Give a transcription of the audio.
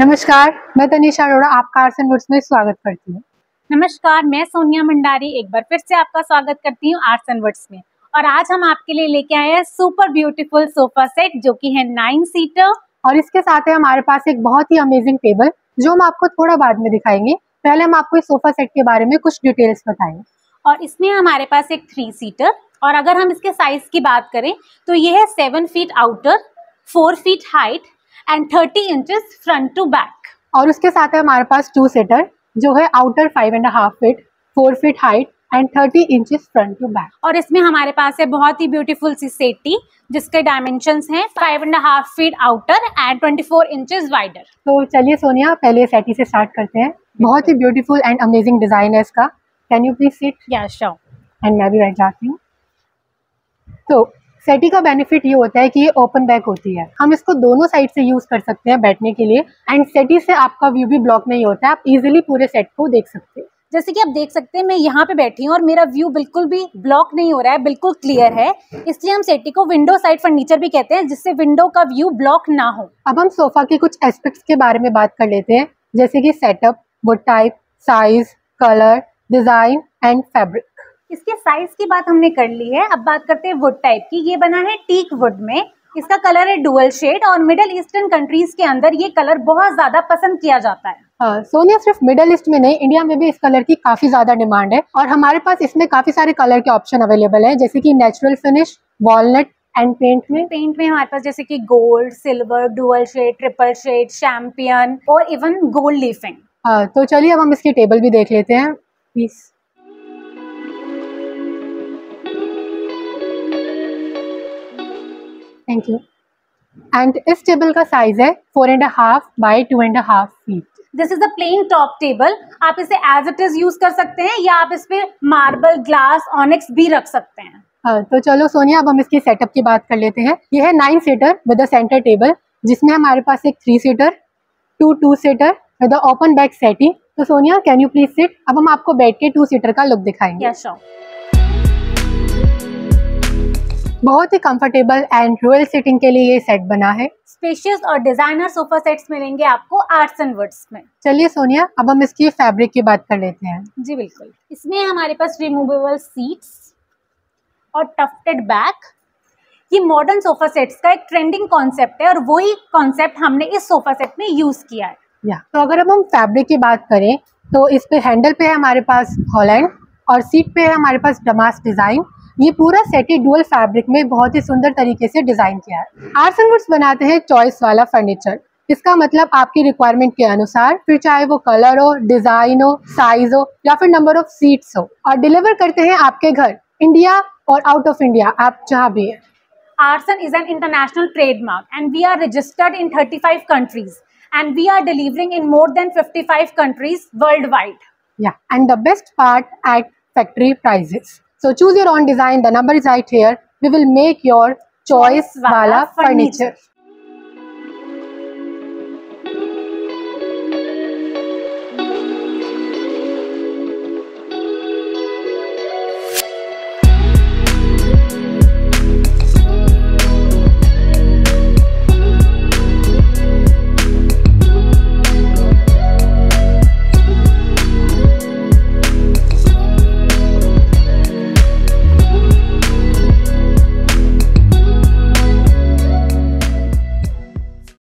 नमस्कार मैं तनीषा अरोड़ा आपका आर्ट्स एंड वुड्स में स्वागत करती हूँ। नमस्कार मैं सोनिया भंडारी एक बार फिर से आपका स्वागत करती हूँ आर्ट्स एंड वर्ड्स में। और आज हम आपके लिए लेके आए हैं सुपर ब्यूटीफुल सोफा सेट जो कि है नाइन सीटर। और इसके साथ है हमारे पास एक बहुत ही अमेजिंग टेबल जो हम आपको थोड़ा बाद में दिखाएँगे। पहले हम आपको इस सोफा सेट के बारे में कुछ डिटेल्स बताएँगे और इसमें हमारे पास एक थ्री सीटर और अगर हम इसके साइज़ की बात करें तो ये है seven feet outer four feet height and thirty inches front to back और उसके साथ है हमारे पास टू सीटर जो है outer five and half feet four feet height and thirty inches front to back और इसमें हमारे पास है बहुत ही ब्यूटीफुल सी सेटी जिसके डायमेंशन हैं five and half feet outer and twenty four inches wider तो चलिए सोनिया पहले सेटी से स्टार्ट करते हैं। बहुत ही ब्यूटीफुल एंड अमेजिंग डिज़ाइन है इसका। कैन यू प्लीज़ सीट या शो एंड मैं भी बैठ जाती हूँ। तो सेटी का बेनिफिट ये होता है कि ये ओपन बैक होती है। हम इसको दोनों साइड से यूज़ कर सकते हैं बैठने के लिए। एंड सेटी से आपका व्यू भी ब्लॉक नहीं होता है। आप इजिली पूरे सेट को देख सकते हैं। जैसे कि आप देख सकते हैं मैं यहाँ पे बैठी हूँ और मेरा व्यू बिल्कुल भी ब्लॉक नहीं हो रहा है बिल्कुल क्लियर है। इसलिए हम सेटी को विंडो साइड फर्नीचर भी कहते हैं जिससे विंडो का व्यू ब्लॉक ना हो। अब हम सोफा के कुछ एस्पेक्ट्स के बारे में बात कर लेते हैं। जैसे कि setup wood type size colour design and fabric इसके साइज़ की बात हमने कर ली है। अब बात करते हैं वुड टाइप की। ये बना है टीक वुड में। इसका कलर है डुअल शेड और मिडल ईस्टर्न कंट्रीज़ के अंदर ये कलर बहुत ज़्यादा पसंद किया जाता है। हाँ सोनिया सिर्फ़ मिडल ईस्ट में नहीं इंडिया में भी इस कलर की काफ़ी ज़्यादा डिमांड है। और हमारे पास इसमें काफ़ी सारे कलर के ऑप्शन अवेलेबल है जैसे की natural finish walnut and paint में। पेंट में हमारे पास जैसे कि gold silver dual shade triple shade champagne और इवन गोल्ड लीफिंग तो चलिए अब हम इसकी टेबल भी देख लेते हैं। प्लीज़ थैंक यू एंड इस टेबल का साइज़ है four and half by two and half feet this is a plain top table आप इसे एज इट इज़ यूज़ कर सकते हैं या आप इस पे मार्बल ग्लास ऑनिक्स भी रख सकते हैं। हाँ तो चलो सोनिया अब हम इसके सेटअप की बात कर लेते हैं। ये है nine seater with centre table जिसमें हमारे पास एक three seater two two seater with open back setting तो Sonia can you please sit अब हम आपको बैठ के टू सीटर का लुक दिखाएँगे। Yes, sure. बहुत ही कंफर्टेबल एंड रॉयल सिटिंग के लिए ये सेट बना है। स्पेशियस और डिज़ाइनर सोफा सेट्स मिलेंगे आपको आर्ट्स एंड वर्ड्स में। चलिए सोनिया अब हम इसकी फैब्रिक की बात कर लेते हैं। जी बिल्कुल। इसमें हमारे पास रिमूवेबल सीट्स और टफ्टेड बैक ये मॉडर्न सोफा सेट्स का एक ट्रेंडिंग कॉन्सेप्ट है और वही कॉन्सेप्ट हमने इस सोफा सेट में यूज़ किया है। या तो अगर अब हम फैब्रिक की बात करें तो इस पे हैंडल पे है हमारे पास हॉलैंड और सीट पे है हमारे पास डमास डिज़ाइन ये पूरा सेट ही डुअल फैब्रिक में बहुत ही सुंदर तरीके से डिज़ाइन किया है आर्ट्स एंड वुड्स बनाते हैं चॉइस वाला फर्नीचर इसका मतलब आपकी रिक्वायरमेंट के अनुसार फिर चाहे वो कलर हो डिज़ाइन हो साइज़ हो या फिर नंबर ऑफ़ सीट्स हो और डिलीवर करते हैं आपके घर इंडिया और आउट ऑफ़ इंडिया आप जहाँ भी है Arson is an international trademark and we are registered in 35 countries and we are delivering in more than 55 countries worldwide. Yeah, and the best part at factory prices. So choose your own design. The number is right here. We will make your choice wala furniture.